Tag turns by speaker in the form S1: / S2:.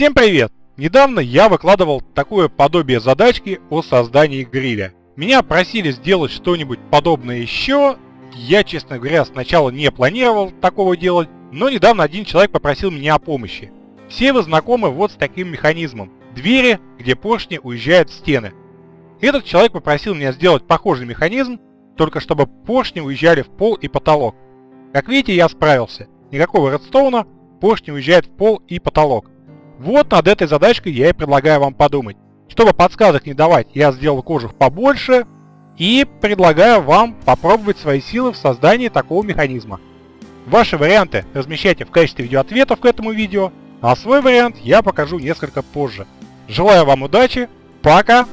S1: Всем привет! Недавно я выкладывал такое подобие задачки о создании гриля. Меня просили сделать что-нибудь подобное еще. Я, честно говоря, сначала не планировал такого делать, но недавно один человек попросил меня о помощи. Все вы знакомы вот с таким механизмом. Двери, где поршни уезжают в стены. Этот человек попросил меня сделать похожий механизм, только чтобы поршни уезжали в пол и потолок. Как видите, я справился. Никакого редстоуна, поршни уезжают в пол и потолок. Вот над этой задачкой я и предлагаю вам подумать. Чтобы подсказок не давать, я сделал кожух побольше и предлагаю вам попробовать свои силы в создании такого механизма. Ваши варианты размещайте в качестве видеоответов к этому видео, а свой вариант я покажу несколько позже. Желаю вам удачи, пока!